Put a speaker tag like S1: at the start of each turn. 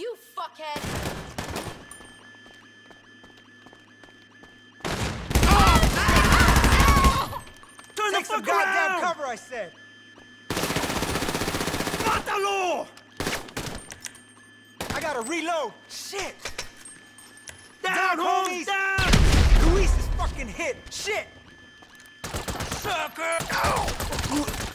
S1: You fuckhead!
S2: Turn
S3: Take
S2: the
S3: some goddamn
S2: around!
S3: cover, I said!
S2: Mátalo!
S3: I gotta reload! Shit!
S2: Down,
S3: Down, homies!
S2: down!
S3: Luis is fucking hit! Shit!
S2: Sucker! Ow!